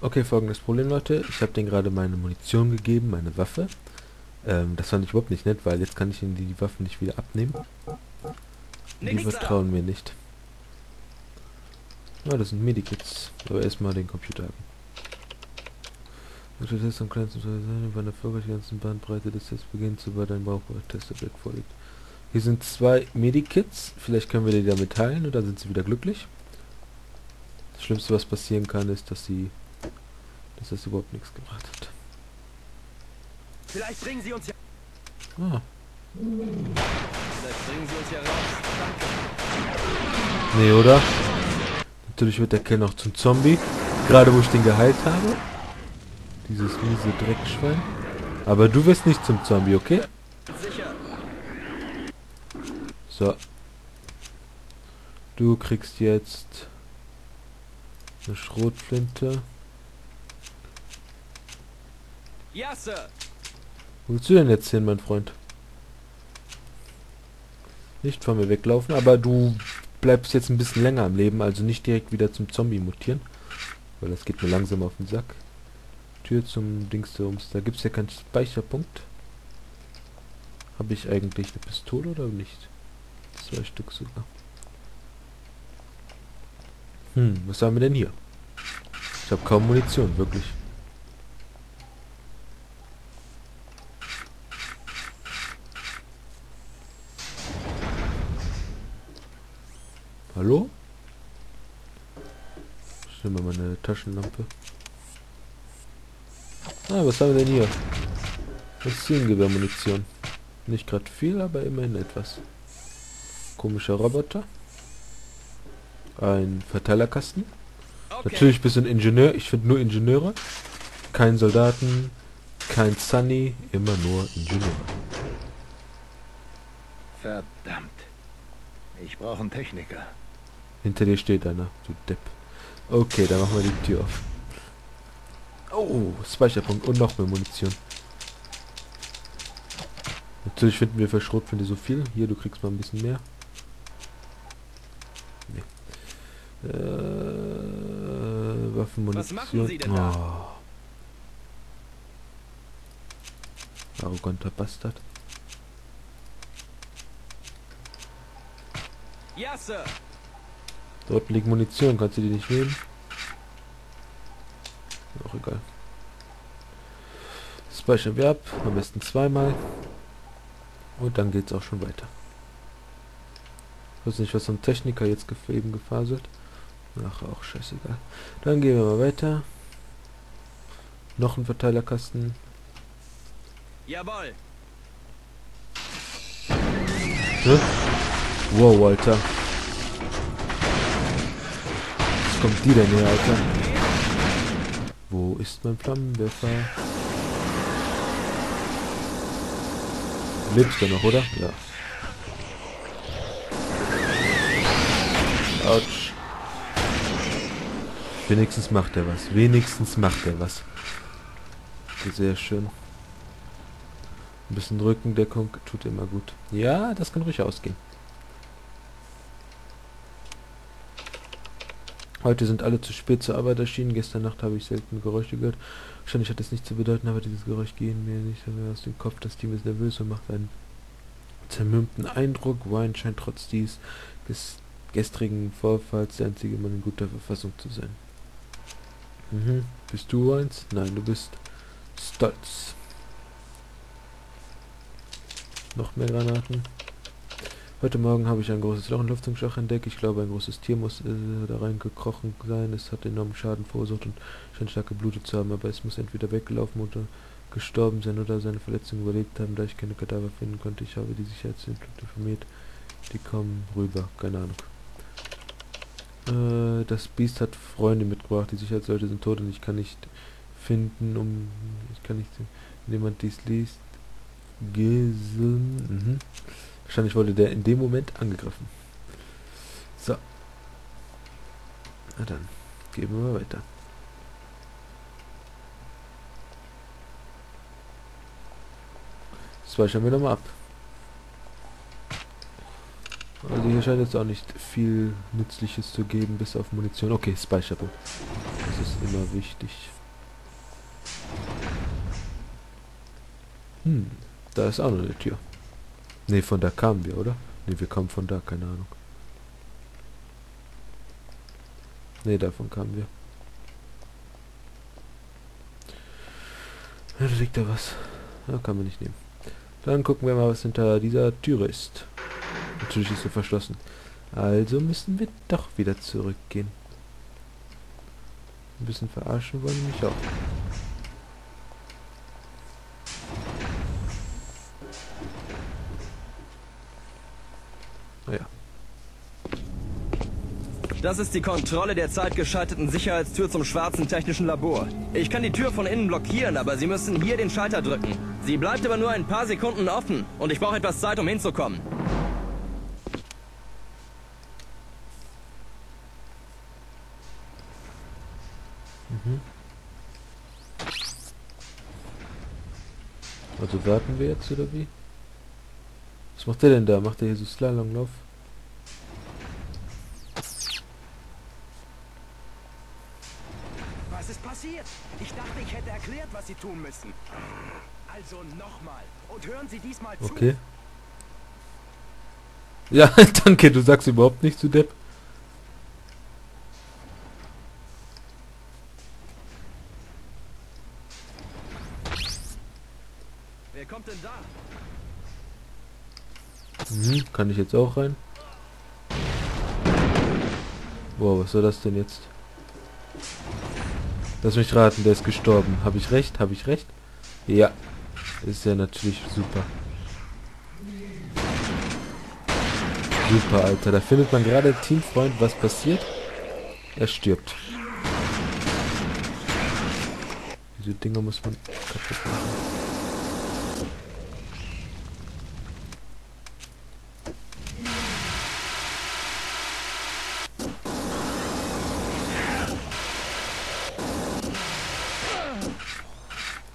Okay, folgendes Problem, Leute. Ich habe denen gerade meine Munition gegeben, meine Waffe. Ähm, das fand ich überhaupt nicht nett, weil jetzt kann ich ihnen die, die Waffen nicht wieder abnehmen. Die vertrauen mir nicht. Ah, das sind Medikits. Aber erstmal den Computer haben. Der Test am kleinsten sein, wann erfolgreich die ganzen Bandbreite des Tests beginnt, sobald ein Brauchbar-Testobjekt vorliegt. Hier sind zwei Medikits. Vielleicht können wir die damit teilen und dann sind sie wieder glücklich. Das Schlimmste, was passieren kann, ist, dass sie dass das überhaupt nichts gebracht hat. Vielleicht bringen Sie uns ja. Ah, Vielleicht bringen Sie uns ja raus. Danke. nee, oder? Natürlich wird der Kerl noch zum Zombie. Gerade wo ich den geheilt habe. Dieses miese Dreckschwein. Aber du wirst nicht zum Zombie, okay? Sicher. So. Du kriegst jetzt eine Schrotflinte. Ja, Sir. Wo willst du denn jetzt hin, mein Freund? Nicht von mir weglaufen, aber du bleibst jetzt ein bisschen länger am Leben, also nicht direkt wieder zum Zombie mutieren. Weil das geht mir langsam auf den Sack. Tür zum Dingsums. Da gibt es ja keinen Speicherpunkt. Habe ich eigentlich eine Pistole oder nicht? Zwei Stück sogar. Hm, was haben wir denn hier? Ich habe kaum Munition, wirklich. Hallo? Ich nehme mal meine Taschenlampe. Ah, was haben wir denn hier? Maschinengewehrmunition. Nicht gerade viel, aber immerhin etwas. Komischer Roboter. Ein Verteilerkasten. Okay. Natürlich bist du ein Ingenieur. Ich finde nur Ingenieure. Kein Soldaten. Kein Sunny. Immer nur Ingenieure. Verdammt. Ich brauche einen Techniker. Hinter dir steht einer, du Depp. Okay, dann machen wir die Tür auf. Oh, Speicherpunkt und noch mehr Munition. Natürlich finden wir für Schrotflinte so viel. Hier, du kriegst mal ein bisschen mehr. Nee. Äh, Waffenmunition. Was machen Sie denn da? Oh. Arroganter Bastard. Ja, Sir. Dort liegt Munition, kannst du die nicht nehmen? Auch egal. Speichern wir ab, am besten zweimal. Und dann geht's auch schon weiter. Ich weiß nicht, was so ein Techniker jetzt gef eben gefaselt. Ach, auch scheißegal. Dann gehen wir mal weiter. Noch ein Verteilerkasten. Jawohl. Hä? Wow, Alter. Kommt die denn her, Alter? Wo ist mein Flammenwerfer? Lebst du noch, oder? Ja. Autsch. Wenigstens macht er was. Wenigstens macht er was. Sehr schön. Ein bisschen Rückendeckung tut immer gut. Ja, das kann ruhig ausgehen. Heute sind alle zu spät zur Arbeit erschienen. Gestern Nacht habe ich selten Geräusche gehört. Wahrscheinlich hat es nichts zu bedeuten, aber dieses Geräusch gehen mir nicht mehr aus dem Kopf. Das Team ist nervös und macht einen zermürbten Eindruck. Wine scheint trotz dies des gestrigen Vorfalls der einzige Mann in guter Verfassung zu sein. Mhm. Bist du eins? Nein, du bist stolz. Noch mehr Granaten. Heute Morgen habe ich ein großes Loch im Lüftungsschacht entdeckt. Ich glaube, ein großes Tier muss äh, da reingekrochen sein. Es hat enormen Schaden verursacht und scheint stark geblutet zu haben, aber es muss entweder weggelaufen oder gestorben sein oder seine Verletzung überlebt haben, da ich keine Kadaver finden konnte. Ich habe die Sicherheitsinstitute informiert. Die kommen rüber. Keine Ahnung. Äh, das Biest hat Freunde mitgebracht. Die Sicherheitsleute sind tot und ich kann nicht finden, um... Ich kann nicht... Wenn jemand dies liest... Gesund... Mhm. Wahrscheinlich wurde der in dem Moment angegriffen. So. Na dann, gehen wir mal weiter. Speichern wir nochmal ab. Also hier scheint jetzt auch nicht viel Nützliches zu geben, bis auf Munition. Okay, Speicherpunkt. ist immer wichtig. Hm, da ist auch noch eine Tür. Ne, von da kamen wir, oder? Ne, wir kommen von da, keine Ahnung. Ne, davon kamen wir. Da liegt da was. Ja, kann man nicht nehmen. Dann gucken wir mal, was hinter dieser Türe ist. Natürlich ist sie verschlossen. Also müssen wir doch wieder zurückgehen. Ein bisschen verarschen wollen mich auch. Das ist die Kontrolle der zeitgeschalteten Sicherheitstür zum schwarzen technischen Labor. Ich kann die Tür von innen blockieren, aber Sie müssen hier den Schalter drücken. Sie bleibt aber nur ein paar Sekunden offen und ich brauche etwas Zeit, um hinzukommen. Also warten wir jetzt, oder wie? Was macht der denn da? Macht der hier so Slalomlauf? Was ist passiert? Ich dachte, ich hätte erklärt, was Sie tun müssen. Also nochmal. Und hören Sie diesmal zu. Okay. Ja, danke, du sagst überhaupt nichts zu Depp. Wer kommt denn da? Mhm, kann ich jetzt auch rein? Wow, was soll das denn jetzt? Lass mich raten, der ist gestorben. Habe ich recht? Habe ich recht? Ja. Ist ja natürlich super. Super, Alter. Da findet man gerade Teamfreund. Was passiert? Er stirbt. Diese Dinger muss man kaputt machen.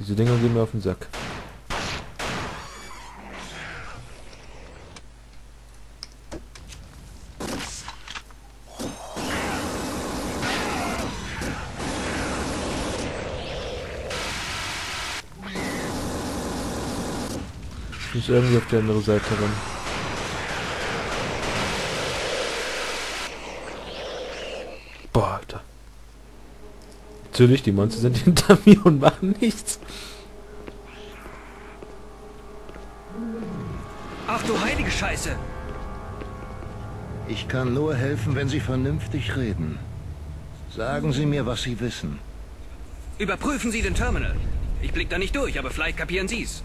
Diese Dinger gehen mir auf den Sack. Ich muss irgendwie auf die andere Seite ran. Boah, Alter. Natürlich, die Monster sind hinter mir und machen nichts. Ach du heilige Scheiße! Ich kann nur helfen, wenn Sie vernünftig reden. Sagen Sie mir, was Sie wissen. Überprüfen Sie den Terminal. Ich blick da nicht durch, aber vielleicht kapieren Sie's.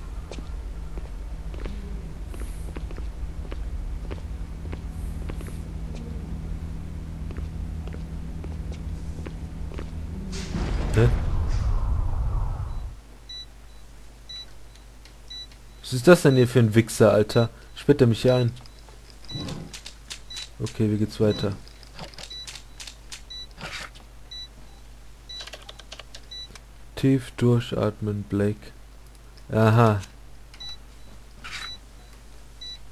Hä? Was ist das denn hier für ein Wichser, Alter? Sperrt er mich hier ein? Okay, wie geht's weiter? Tief durchatmen, Blake. Aha.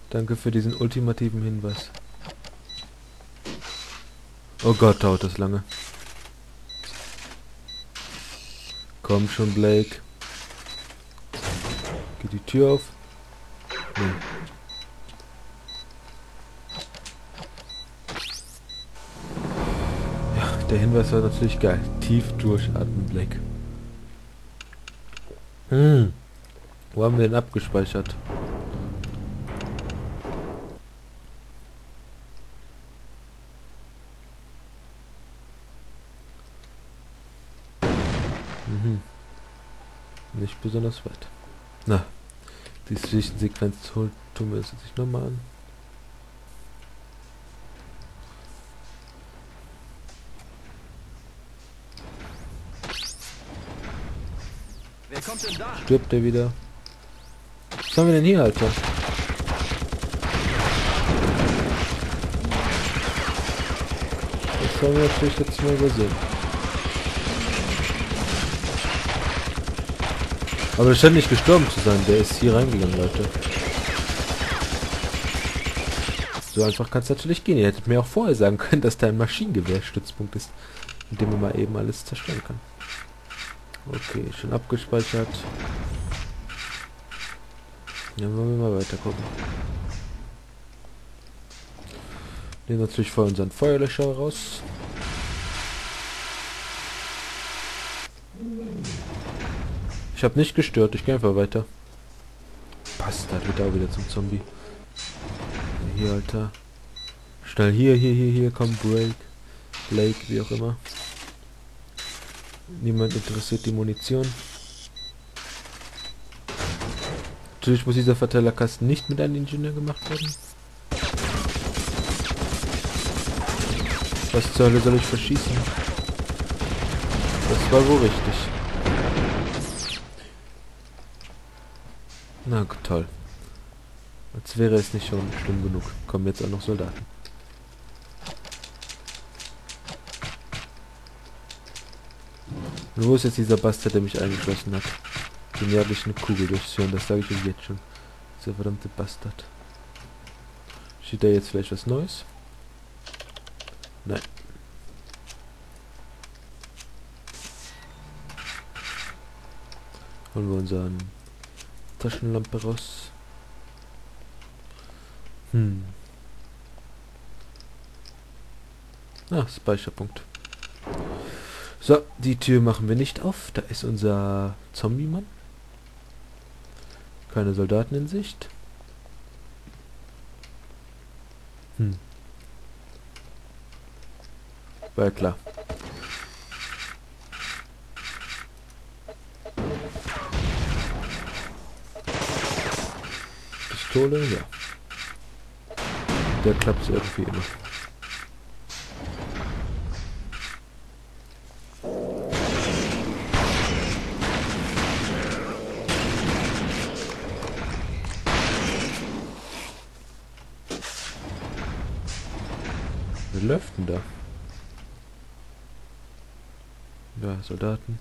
Danke für diesen ultimativen Hinweis. Oh Gott, dauert das lange. Komm schon, Blake. Geht die Tür auf? Nee. Ja, der Hinweis war natürlich geil. Tief durchatmen, Blake. Hm. Wo haben wir den abgespeichert? Mhm. Nicht besonders weit. Na, die Zwischensequenz tun tun wir jetzt nochmal an. Wer kommt denn da? Stirbt der wieder? Was haben wir denn hier, Alter? Das haben wir natürlich jetzt mal übersehen. Aber der scheint nicht gestorben zu sein. Der ist hier reingegangen, Leute. So einfach kann es natürlich gehen. Ihr hättet mir auch vorher sagen können, dass da ein Maschinengewehrstützpunkt ist. indem man mal eben alles zerstören kann. Okay, schon abgespeichert. Dann wollen wir mal weiter gucken. Nehmen natürlich vor unseren Feuerlöscher raus. Ich habe nicht gestört, ich gehe einfach weiter. Bastard, wird auch wieder zum Zombie. Hier, Alter. Schnell hier, hier, hier, hier, komm, Break. Blake, wie auch immer. Niemand interessiert die Munition. Natürlich muss dieser Verteilerkasten nicht mit einem Ingenieur gemacht werden. Was zur Hölle soll ich verschießen? Das war wohl richtig. Na gut, toll. Als wäre es nicht schon schlimm genug. Kommen jetzt auch noch Soldaten. Und wo ist jetzt dieser Bastard, der mich eingeschlossen hat? Den jage ich eine Kugel durchs Hirn, das sage ich euch jetzt schon. Dieser verdammte Bastard. Steht da jetzt vielleicht was Neues? Nein. Holen wir unseren Taschenlampe raus. Hm. Ah, Speicherpunkt. So, die Tür machen wir nicht auf. Da ist unser Zombie-Mann. Keine Soldaten in Sicht. Hm. War ja klar. Pistole, ja. Der klappt irgendwie immer. Läuft denn da? Ja, Soldaten.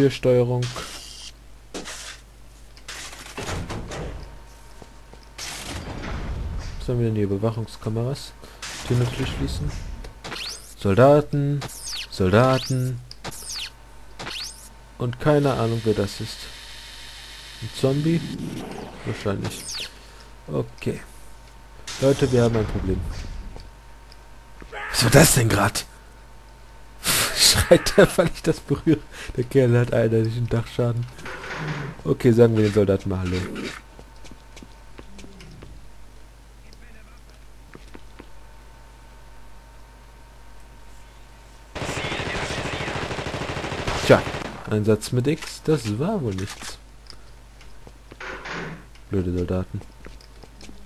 Türsteuerung. Was haben wir denn hier? Überwachungskameras. Tür natürlich schließen. Soldaten. Soldaten. Und keine Ahnung, wer das ist. Ein Zombie? Wahrscheinlich. Okay. Leute, wir haben ein Problem. Was war das denn gerade? Schreit er, weil ich das berühre. Der Kerl hat einen Dachschaden. Okay, sagen wir den Soldaten mal Hallo. Tja, ein Satz mit X, das war wohl nichts. Blöde Soldaten.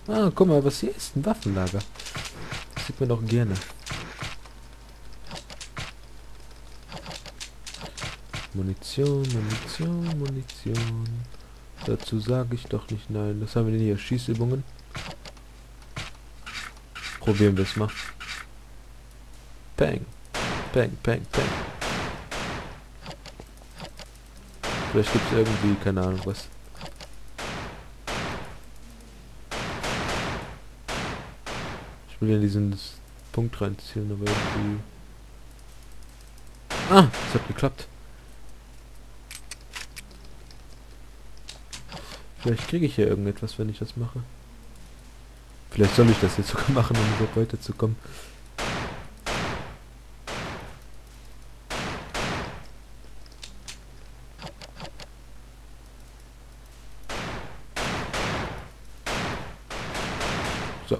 Ah, guck mal, was hier ist. Ein Waffenlager. Das sieht man doch gerne. Munition, Munition, Munition. Dazu sage ich doch nicht nein. Was haben wir denn hier? Schießübungen. Probieren wir es mal. Peng. Peng, peng, peng. Vielleicht gibt es irgendwie, keine Ahnung was. Ich will ja diesen Punkt reinziehen, aber irgendwie... Ah, es hat geklappt. Vielleicht kriege ich ja irgendetwas, wenn ich das mache. Vielleicht soll ich das jetzt sogar machen, um überhaupt weiterzukommen. So.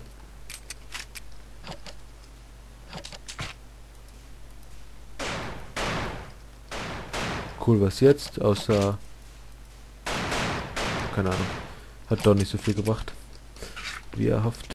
Cool, was jetzt? Außer keine Ahnung. Hat doch nicht so viel gebracht, wie erhofft.